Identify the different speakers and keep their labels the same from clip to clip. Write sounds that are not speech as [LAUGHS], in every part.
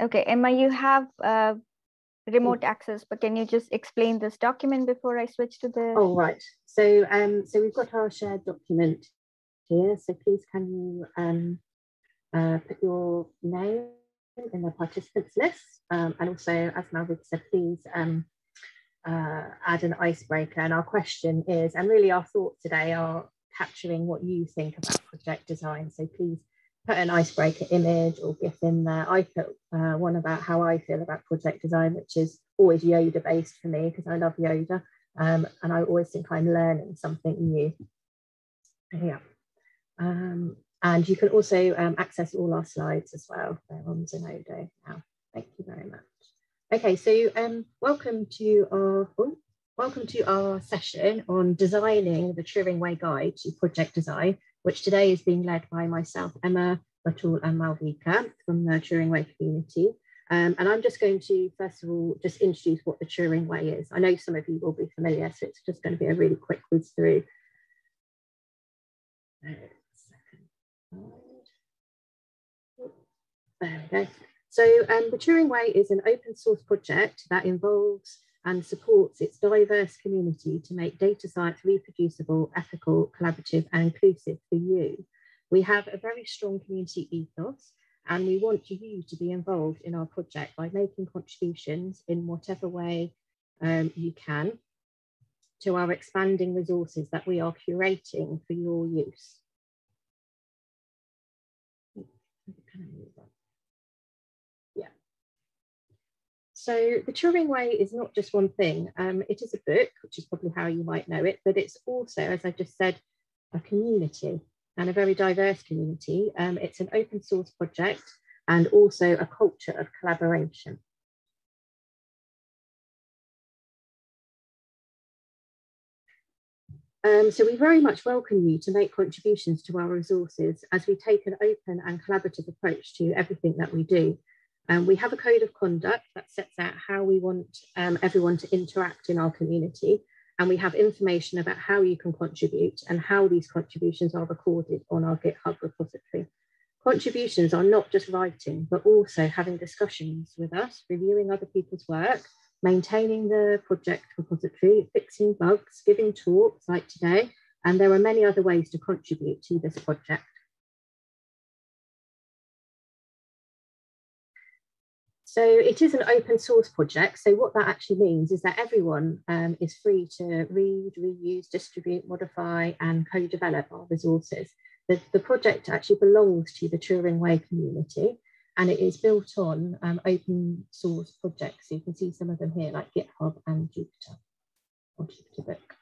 Speaker 1: Okay, Emma, you have uh, remote access, but can you just explain this document before I switch to the?
Speaker 2: Oh, right. So, um, so we've got our shared document here. So please can you um, uh, put your name in the participants list. Um, and also, as Malvika said, please um, uh, add an icebreaker. And our question is, and really our thoughts today are capturing what you think about project design. So please put an icebreaker image or GIF in there. I put uh, one about how I feel about project design, which is always Yoda based for me because I love Yoda. Um, and I always think I'm learning something new. Yeah. Um, and you can also um, access all our slides as well. They're on Zenodo now. Thank you very much. Okay, so um, welcome to our oh, welcome to our session on designing the Turing Way Guide to Project Design, which today is being led by myself, Emma Batool and Malvika from the Turing Way community. Um, and I'm just going to, first of all, just introduce what the Turing Way is. I know some of you will be familiar, so it's just going to be a really quick whiz through. There we go. So um, the Turing Way is an open source project that involves and supports its diverse community to make data science reproducible, ethical, collaborative, and inclusive for you. We have a very strong community ethos, and we want you to be involved in our project by making contributions in whatever way um, you can to our expanding resources that we are curating for your use. So the Turing Way is not just one thing. Um, it is a book, which is probably how you might know it, but it's also, as I just said, a community and a very diverse community. Um, it's an open source project and also a culture of collaboration. Um, so we very much welcome you to make contributions to our resources as we take an open and collaborative approach to everything that we do. Um, we have a code of conduct that sets out how we want um, everyone to interact in our community. And we have information about how you can contribute and how these contributions are recorded on our GitHub repository. Contributions are not just writing, but also having discussions with us, reviewing other people's work, maintaining the project repository, fixing bugs, giving talks like today, and there are many other ways to contribute to this project. So it is an open source project. So what that actually means is that everyone um, is free to read, reuse, distribute, modify, and co-develop our resources. The, the, project actually belongs to the Turing Way community, and it is built on um, open source projects. So you can see some of them here, like GitHub and Jupyter, or Jupyter Book.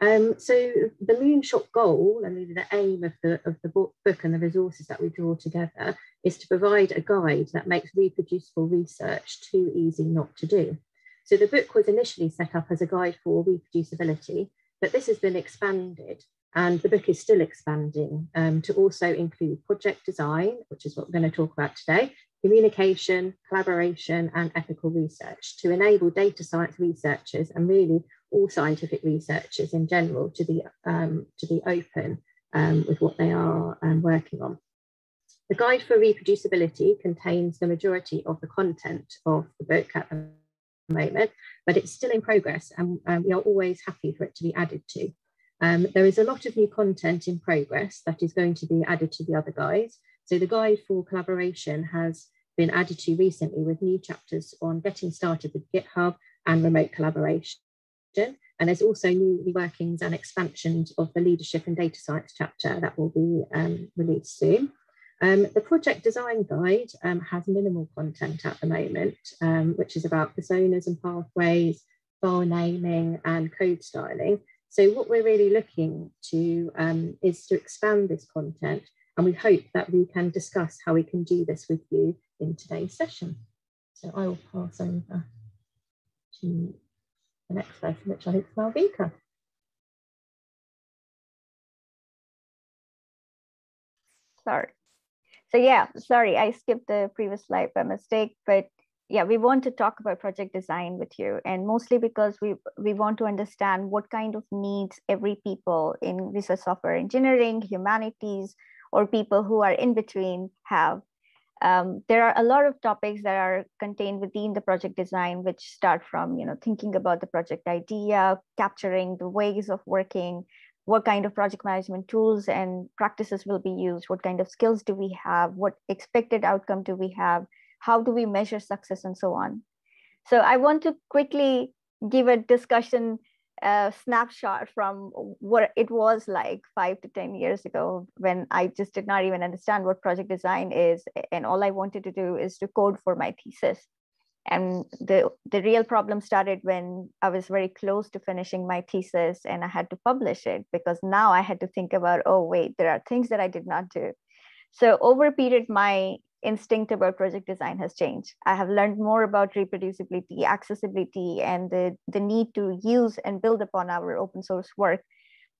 Speaker 2: Um, so the moonshot goal and really the aim of the, of the book, book and the resources that we draw together is to provide a guide that makes reproducible research too easy not to do. So the book was initially set up as a guide for reproducibility, but this has been expanded and the book is still expanding um, to also include project design, which is what we're going to talk about today, communication, collaboration, and ethical research to enable data science researchers and really all scientific researchers in general to be, um, to be open um, with what they are um, working on. The Guide for Reproducibility contains the majority of the content of the book at the moment, but it's still in progress and we are always happy for it to be added to. Um, there is a lot of new content in progress that is going to be added to the other guides. So the guide for collaboration has been added to recently with new chapters on getting started with GitHub and remote collaboration. And there's also new workings and expansions of the leadership and data science chapter that will be um, released soon. Um, the project design guide um, has minimal content at the moment, um, which is about personas and pathways, file naming and code styling. So what we're really looking to um, is to expand this content and we hope that we can discuss how we can do this with you in today's session. So I will pass over to the next person, which I hope is Malvika.
Speaker 1: Sorry. So yeah, sorry, I skipped the previous slide by mistake, but yeah, we want to talk about project design with you, and mostly because we we want to understand what kind of needs every people in research software engineering, humanities, or people who are in between have Um, there are a lot of topics that are contained within the project design, which start from you know thinking about the project idea, capturing the ways of working, what kind of project management tools and practices will be used, what kind of skills do we have, what expected outcome do we have, how do we measure success, and so on. So I want to quickly give a discussion uh, snapshot from what it was like five to 10 years ago when I just did not even understand what project design is. And all I wanted to do is to code for my thesis. And the, the real problem started when I was very close to finishing my thesis and I had to publish it because now I had to think about, oh, wait, there are things that I did not do. So over a period, my instinct about project design has changed. I have learned more about reproducibility, accessibility, and the, the need to use and build upon our open source work.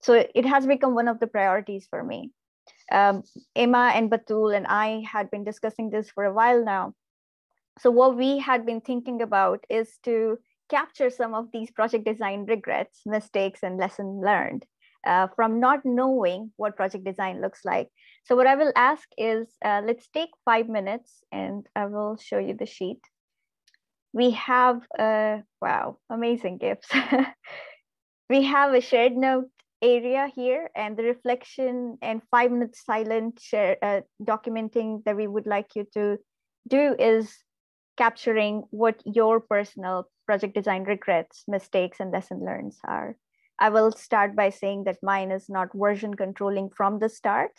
Speaker 1: So it has become one of the priorities for me. Um, Emma and Batool and I had been discussing this for a while now. So what we had been thinking about is to capture some of these project design regrets, mistakes, and lesson learned uh, from not knowing what project design looks like. So what I will ask is, uh, let's take five minutes and I will show you the sheet. We have, uh, wow, amazing gifts. [LAUGHS] we have a shared note area here and the reflection and five minutes silent share uh, documenting that we would like you to do is capturing what your personal project design regrets, mistakes, and lesson learns are. I will start by saying that mine is not version controlling from the start.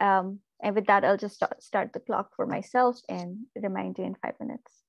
Speaker 1: Um, and with that, I'll just start, start the clock for myself and remind you in five minutes.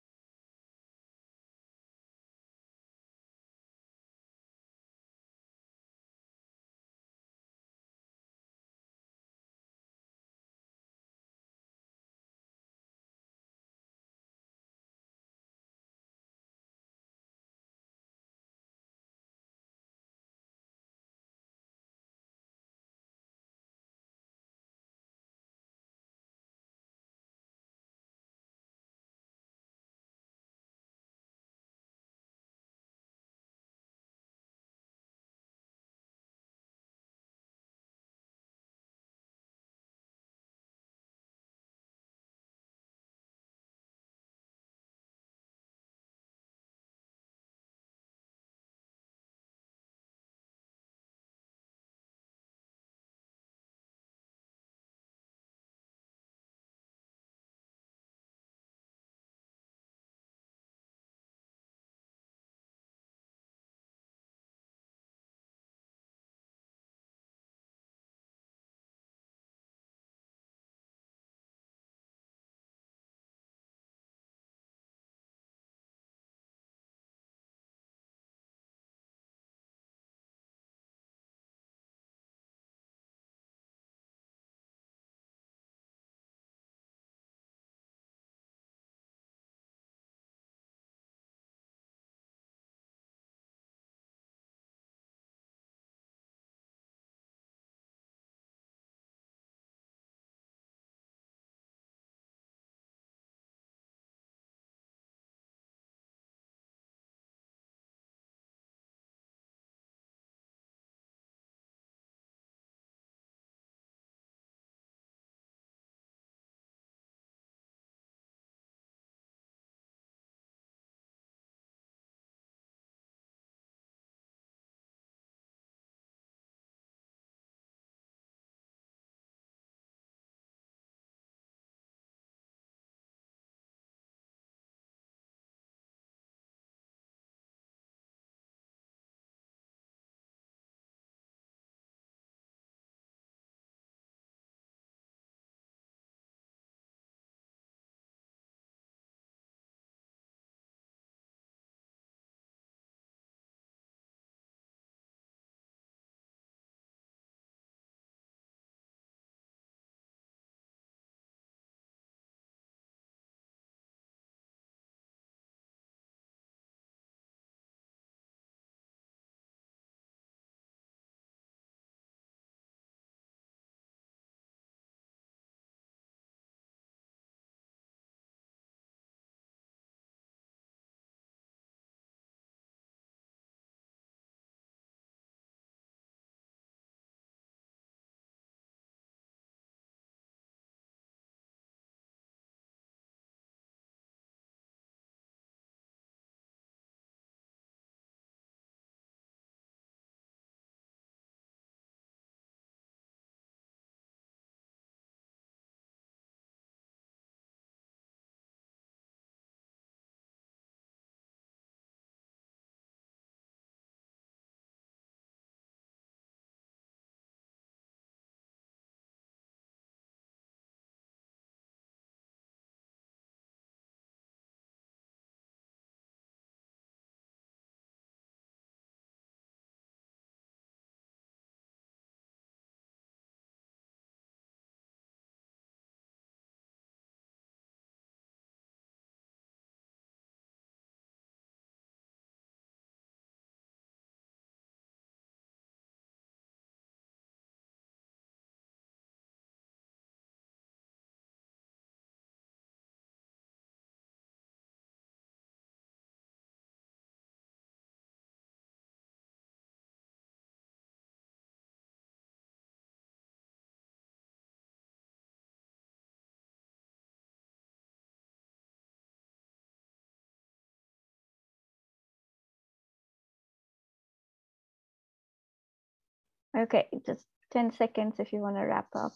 Speaker 1: Okay, just 10 seconds if you want to wrap up.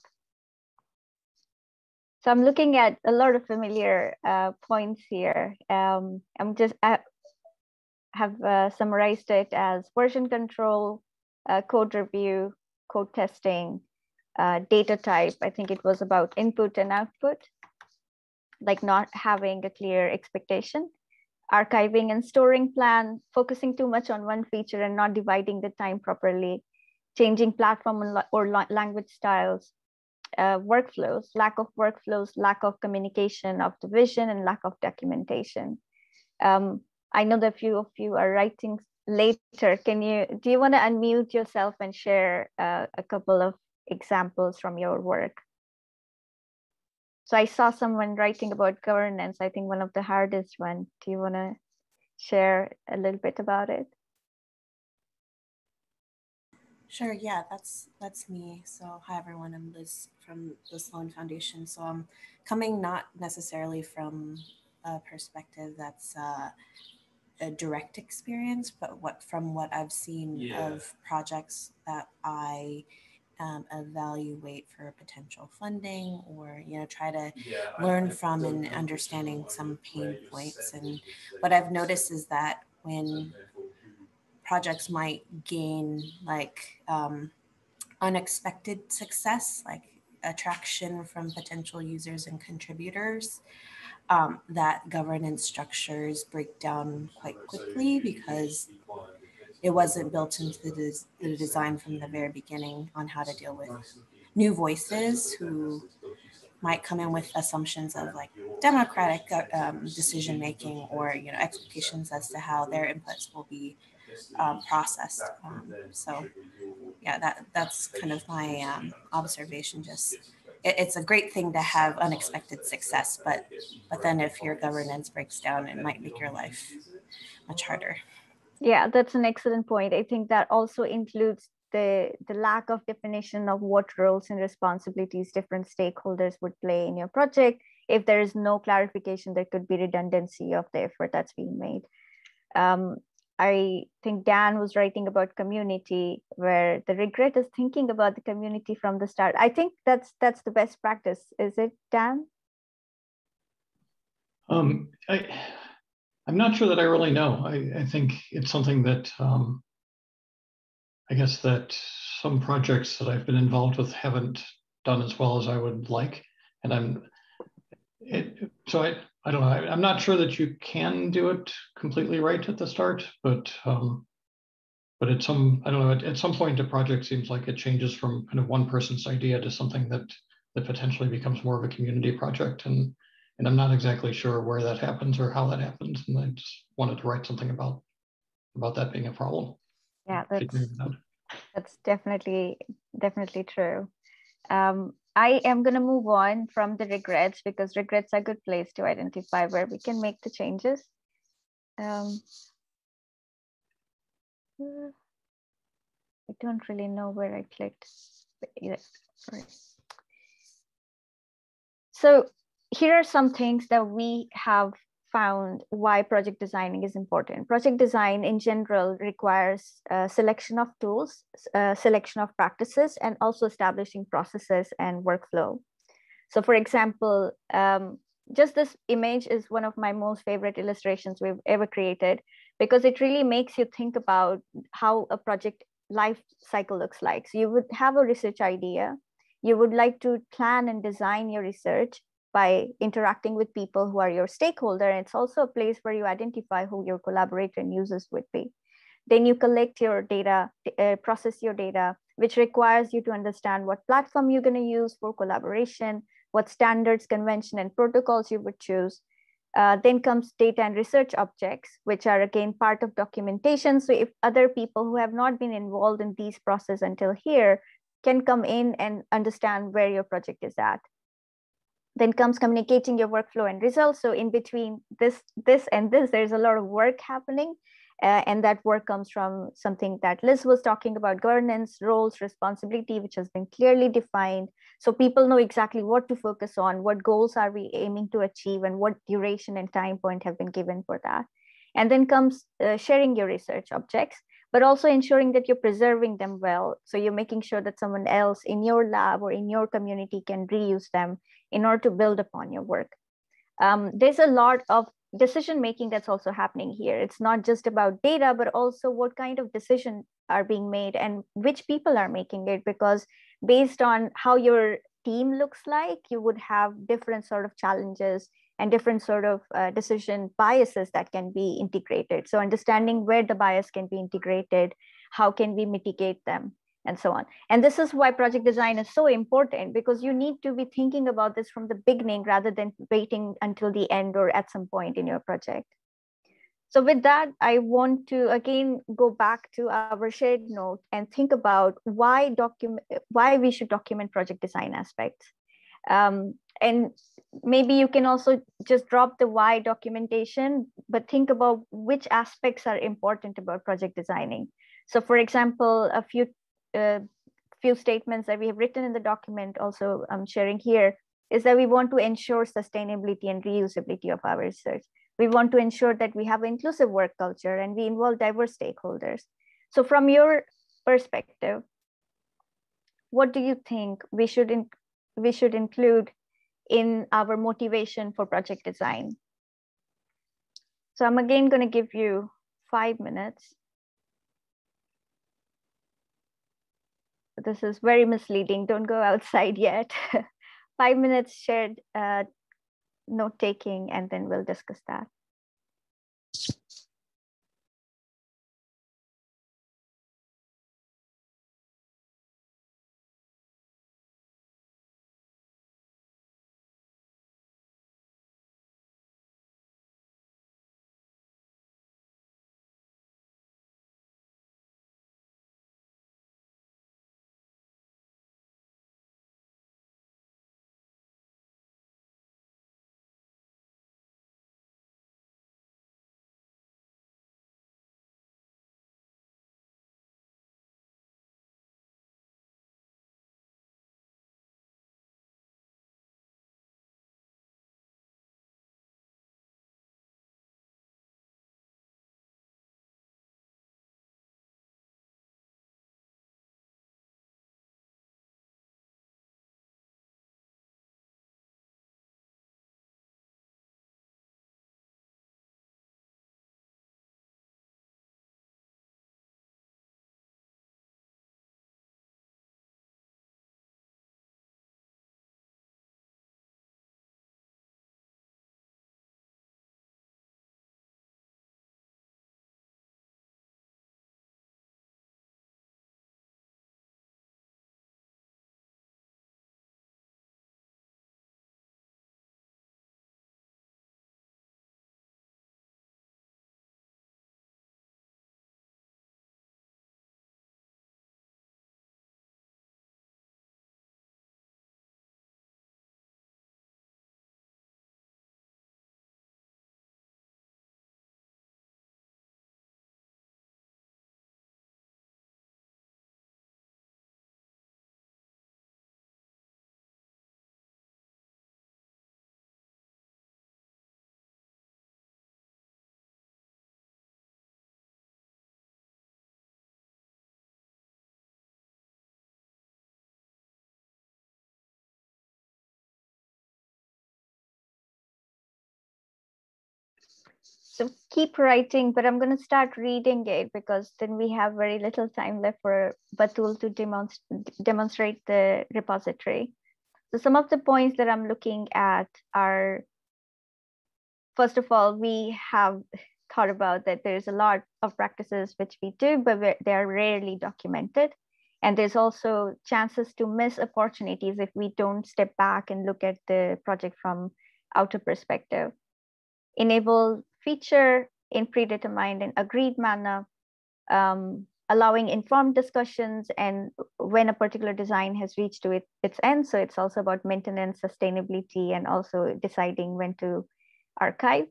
Speaker 1: So I'm looking at a lot of familiar uh, points here. Um, I'm just I have uh, summarized it as version control, uh, code review, code testing, uh, data type. I think it was about input and output, like not having a clear expectation, archiving and storing plan, focusing too much on one feature and not dividing the time properly, changing platform or language styles, uh, workflows, lack of workflows, lack of communication of the vision, and lack of documentation. Um, I know that a few of you are writing later. Can you, do you want to unmute yourself and share uh, a couple of examples from your work? So I saw someone writing about governance, I think one of the hardest one. Do you want to share a little bit about it?
Speaker 3: Sure, yeah, that's that's me. So hi everyone, I'm Liz from the Sloan Foundation. So I'm coming not necessarily from a perspective that's uh, a direct experience, but what from what I've seen yeah. of projects that I um, evaluate for potential funding or you know try to yeah, learn from and understanding some pain points and what i've noticed is that when projects might gain like um, unexpected success, like attraction from potential users and contributors, um, that governance structures break down quite quickly because it wasn't built into the, des- the design from the very beginning on how to deal with new voices who might come in with assumptions of like democratic uh, um, decision making or you know expectations as to how their inputs will be um, processed. Um, so yeah, that that's kind of my um, observation. Just it, it's a great thing to have unexpected success, but but then if your governance breaks down, it might make your life much harder.
Speaker 1: Yeah, that's an excellent point. I think that also includes the, the lack of definition of what roles and responsibilities different stakeholders would play in your project. If there is no clarification, there could be redundancy of the effort that's being made. Um, I think Dan was writing about community, where the regret is thinking about the community from the start. I think that's that's the best practice, is it, Dan?
Speaker 4: Um, I, I'm not sure that I really know. I, I think it's something that um, I guess that some projects that I've been involved with haven't done as well as I would like, and I'm it, so I I don't know. I, am not sure that you can do it completely right at the start, but um, but at some I don't know. At, at some point, the project seems like it changes from kind of one person's idea to something that that potentially becomes more of a community project, and and I'm not exactly sure where that happens or how that happens, and I just wanted to write something about about that being a problem.
Speaker 1: Yeah, that's that's definitely definitely true. Um, I am going to move on from the regrets because regrets are a good place to identify where we can make the changes. Um, I don't really know where I clicked. So here are some things that we have found why project designing is important. Project design in general requires a selection of tools, a selection of practices, and also establishing processes and workflow. So for example, um, just this image is one of my most favorite illustrations we've ever created because it really makes you think about how a project life cycle looks like. So you would have a research idea, you would like to plan and design your research, by interacting with people who are your stakeholder. And it's also a place where you identify who your collaborator and users would be. Then you collect your data, uh, process your data, which requires you to understand what platform you're going to use for collaboration, what standards, convention, and protocols you would choose. Uh, then comes data and research objects, which are again part of documentation. So if other people who have not been involved in these process until here can come in and understand where your project is at then comes communicating your workflow and results. So in between this, this and this, there's a lot of work happening. Uh, and that work comes from something that Liz was talking about, governance, roles, responsibility, which has been clearly defined. So people know exactly what to focus on, what goals are we aiming to achieve, and what duration and time point have been given for that. And then comes uh, sharing your research objects, but also ensuring that you're preserving them well. So you're making sure that someone else in your lab or in your community can reuse them in order to build upon your work. Um, there's a lot of decision making that's also happening here. It's not just about data, but also what kind of decision are being made and which people are making it, because based on how your team looks like, you would have different sort of challenges and different sort of uh, decision biases that can be integrated. So understanding where the bias can be integrated, how can we mitigate them, and so on. And this is why project design is so important because you need to be thinking about this from the beginning rather than waiting until the end or at some point in your project. So with that, I want to again go back to our shared note and think about why document why we should document project design aspects. Um, and maybe you can also just drop the why documentation, but think about which aspects are important about project designing. So for example, a few uh, few statements that we have written in the document also I'm sharing here is that we want to ensure sustainability and reusability of our research. We want to ensure that we have inclusive work culture and we involve diverse stakeholders. So from your perspective, what do you think we should, we should include in our motivation for project design? So I'm again gonna give you five minutes. This is very misleading, don't go outside yet. [LAUGHS] five minutes shared uh, note taking, and then we'll discuss that. So keep writing, but I'm going to start reading it because then we have very little time left for Batool to demonst demonstrate the repository. So some of the points that I'm looking at are, first of all, we have thought about that there's a lot of practices which we do, but they are rarely documented. And there's also chances to miss opportunities if we don't step back and look at the project from outer perspective. Enable feature in predetermined and agreed manner, um, allowing informed discussions and when a particular design has reached to it, its end. So it's also about maintenance, sustainability, and also deciding when to archive.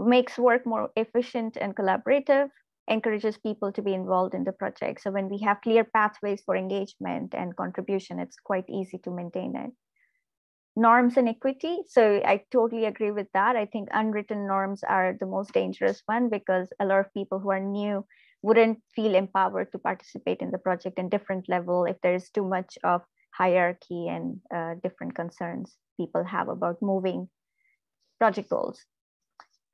Speaker 1: Makes work more efficient and collaborative, encourages people to be involved in the project. So when we have clear pathways for engagement and contribution, it's quite easy to maintain it norms and equity. So I totally agree with that. I think unwritten norms are the most dangerous one because a lot of people who are new wouldn't feel empowered to participate in the project in different level if there is too much of hierarchy and uh, different concerns people have about moving project goals.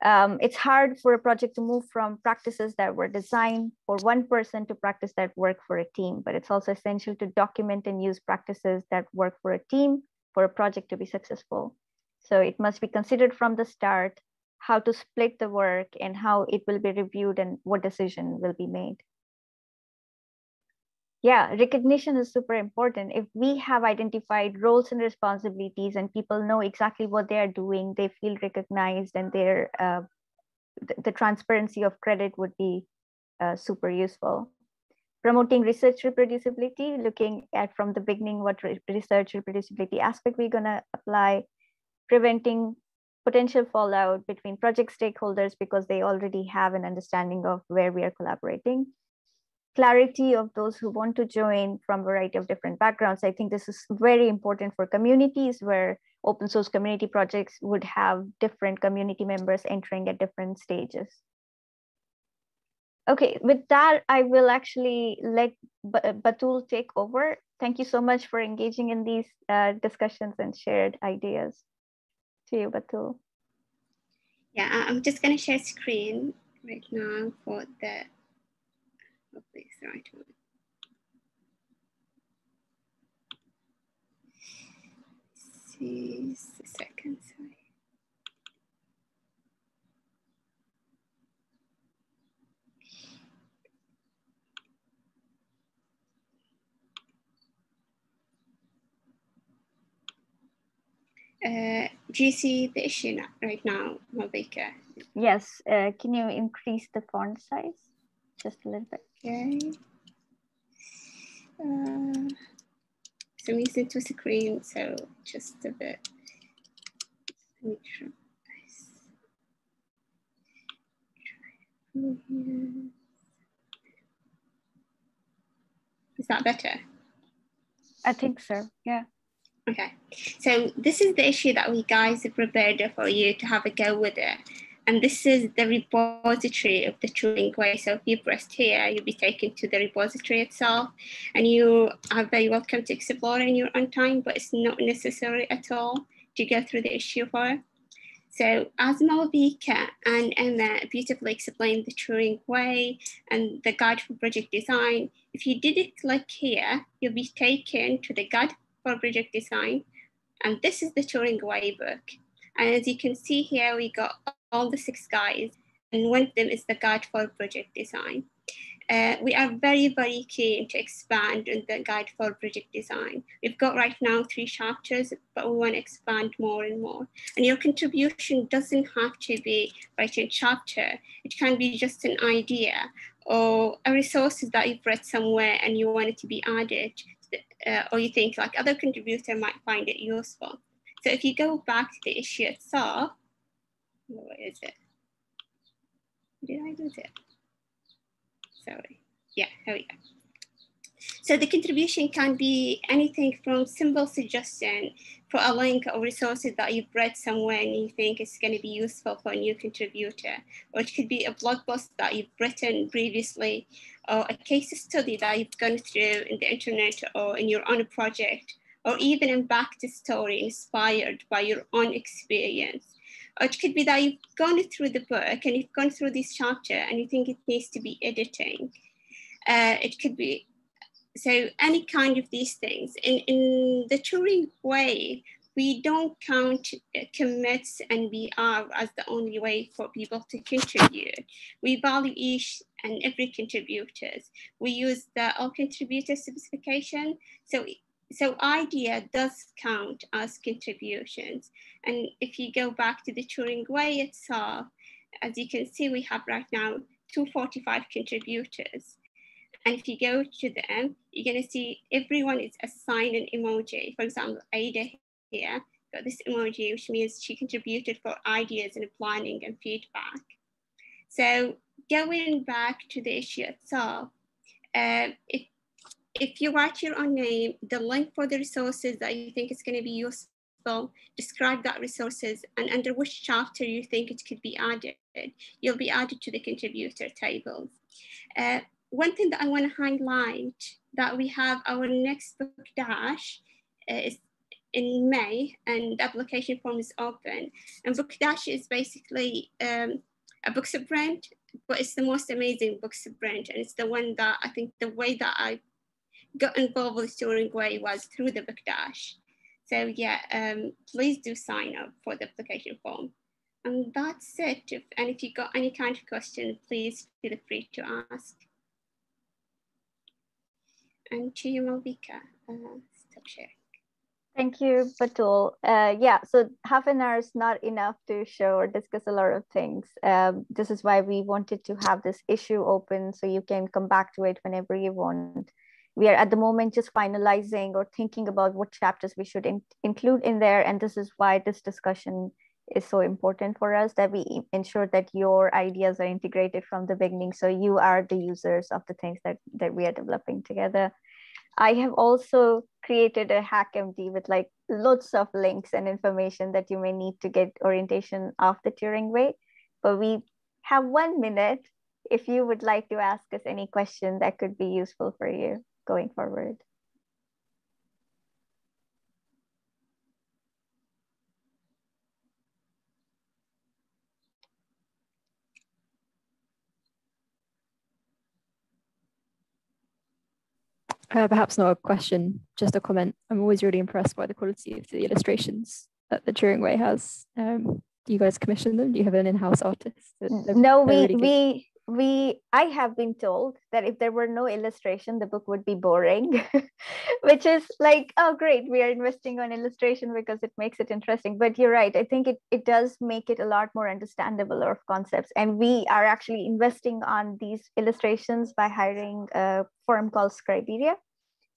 Speaker 1: Um, it's hard for a project to move from practices that were designed for one person to practice that work for a team, but it's also essential to document and use practices that work for a team for a project to be successful. So it must be considered from the start how to split the work and how it will be reviewed and what decision will be made. Yeah recognition is super important. If we have identified roles and responsibilities and people know exactly what they are doing they feel recognized and their uh, the, the, transparency of credit would be uh, super useful promoting research reproducibility looking at from the beginning what re research reproducibility aspect we're going to apply preventing potential fallout between project stakeholders because they already have an understanding of where we are collaborating clarity of those who want to join from a variety of different backgrounds. I think this is very important for communities where open source community projects would have different community members entering at different stages. Okay, with that, I will actually let Batool take over. Thank you so much for engaging in these uh, discussions and shared ideas. To you, Batool.
Speaker 5: Yeah, I'm just going to share screen right now for the Hopefully it's the right one. See a second, sorry. Uh, do you see the issue now, right now, Malvika?
Speaker 1: Yes. Uh, can you increase the font size just a little bit?
Speaker 5: Okay. Uh, so I'm using to screen, so just a bit. Let me try. Is that better?
Speaker 1: I think so, yeah.
Speaker 5: Okay, so this is the issue that we guys have prepared for you to have a go with it. And this is the repository of the Turing Way. So if you press here, you'll be taken to the repository itself and you are very welcome to explore in your own time, but it's not necessary at all to go through the issue for. So as Malvika and Emma beautifully explained the Turing Way and the guide for project design, if you did it click here, you'll be taken to the guide for project design. And this is the Turing Way book. And as you can see here, we got all the six guys and one of them is the guide for project design. Uh, we are very, very keen to expand the guide for project design. We've got right now three chapters, but we want to expand more and more. And your contribution doesn't have to be writing a chapter. It can be just an idea or a resource that you've read somewhere and you want it to be added, uh, or you think like other contributor might find it useful. So if you go back to the issue itself, what is it? Did I lose it? Sorry. Yeah, here we go. So the contribution can be anything from simple suggestion for a link or resources that you've read somewhere and you think is going to be useful for a new contributor. Or it could be a blog post that you've written previously or a case study that you've gone through in the internet or in your own project or even a back to story inspired by your own experience. Or it could be that you've gone through the book and you've gone through this chapter and you think it needs to be editing. Uh, it could be, so any kind of these things. In, in the Turing way, we don't count uh, commits and BR as the only way for people to contribute. We value each and every contributors. We use the all contributor specification. So so idea does count as contributions. And if you go back to the Turing way itself, as you can see, we have right now 245 contributors. And if you go to them, you're gonna see everyone is assigned an emoji. For example, Ada here got this emoji, which means she contributed for ideas and planning and feedback. So going back to the issue itself, uh, if you write your own name, the link for the resources that you think is going to be useful describe that resources and under which chapter you think it could be added, you'll be added to the contributor tables. Uh, one thing that I want to highlight that we have our next book dash uh, is in May and the application form is open. And Book Dash is basically um, a book sprint, but it's the most amazing book sprint. And it's the one that I think the way that I got involved with Turing Way was through the Book Dash. So yeah, um, please do sign up for the application form. And that's it. If, and if you've got any kind of question, please feel free to ask. And to you, Malvika, uh, stop sharing.
Speaker 1: Thank you, Batool. Uh, yeah, so half an hour is not enough to show or discuss a lot of things. Um, this is why we wanted to have this issue open so you can come back to it whenever you want. We are at the moment just finalizing or thinking about what chapters we should in include in there. And this is why this discussion is so important for us that we ensure that your ideas are integrated from the beginning. So you are the users of the things that, that we are developing together. I have also created a HackMD with like lots of links and information that you may need to get orientation of the Turing way. But we have one minute if you would like to ask us any question that could be useful for you going forward.
Speaker 6: Uh, perhaps not a question, just a comment. I'm always really impressed by the quality of the illustrations that the Turing Way has. Um, do you guys commission them? Do you have an in-house artist?
Speaker 1: They're, no, we really we we I have been told that if there were no illustration, the book would be boring, [LAUGHS] which is like, oh great, we are investing on illustration because it makes it interesting. But you're right. I think it it does make it a lot more understandable of concepts. And we are actually investing on these illustrations by hiring a firm called Scriberia.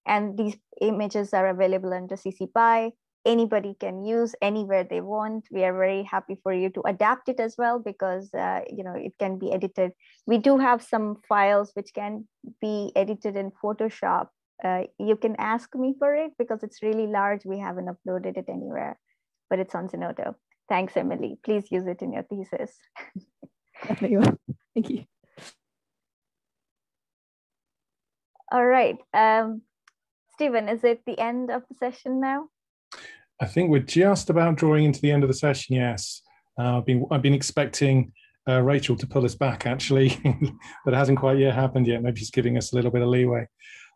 Speaker 1: And these images are available under CC BY anybody can use anywhere they want. We are very happy for you to adapt it as well because uh, you know it can be edited. We do have some files which can be edited in Photoshop. Uh, you can ask me for it because it's really large. We haven't uploaded it anywhere, but it's on Zenodo. Thanks, Emily. Please use it in your thesis.
Speaker 6: Definitely. Thank you.
Speaker 1: All right. Um, Stephen, is it the end of the session now?
Speaker 7: I think we're just about drawing into the end of the session. Yes, uh, I've been I've been expecting uh, Rachel to pull us back actually, [LAUGHS] but it hasn't quite yet happened yet. Maybe she's giving us a little bit of leeway.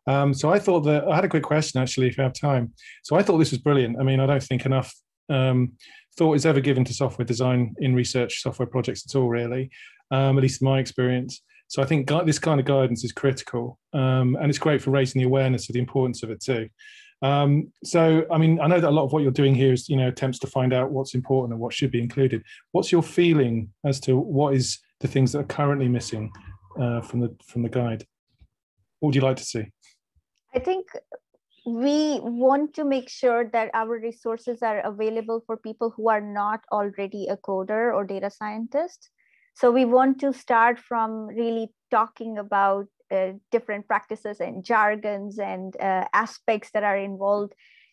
Speaker 7: Um, so I thought that I had a quick question actually, if you have time. So I thought this was brilliant. I mean, I don't think enough um, thought is ever given to software design in research software projects at all, really, um, at least in my experience. So I think this kind of guidance is critical, um, and it's great for raising the awareness of the importance of it too. Um, so, I mean, I know that a lot of what you're doing here is, you know, attempts to find out what's important and what should be included. What's your feeling as to what is the things that are currently missing uh, from the from the guide? What would you like to see?
Speaker 1: I think we want to make sure that our resources are available for people who are not already a coder or data scientist. So we want to start from really talking about uh, different practices and jargons and uh, aspects that are involved.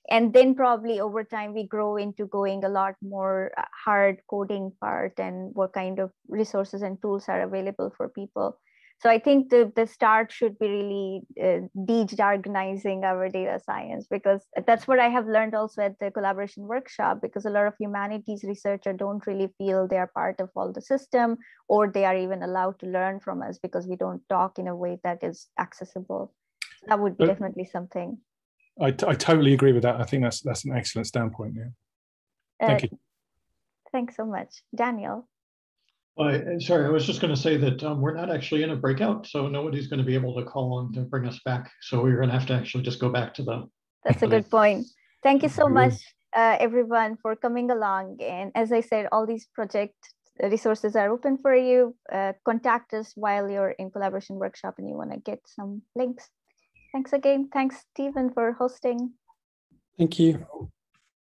Speaker 1: And then probably over time we grow into going a lot more uh, hard coding part and what kind of resources and tools are available for people so I think the, the start should be really uh, de-jargonizing our data science because that's what I have learned also at the collaboration workshop because a lot of humanities researcher don't really feel they are part of all the system or they are even allowed to learn from us because we don't talk in a way that is accessible. So that would be definitely something.
Speaker 7: I, totally agree with that. I think that's that's an excellent standpoint. Yeah. Thank uh, you.
Speaker 1: Thanks so much. Daniel.
Speaker 4: Uh, sorry, I was just going to say that um, we're not actually in a breakout, so nobody's going to be able to call on to bring us back. So we're going to have to actually just go back to the.
Speaker 1: That's a good point. Thank you so much, uh, everyone, for coming along. And as I said, all these project resources are open for you. Uh, contact us while you're in collaboration workshop and you want to get some links. Thanks again. Thanks, Stephen, for hosting.
Speaker 7: Thank you.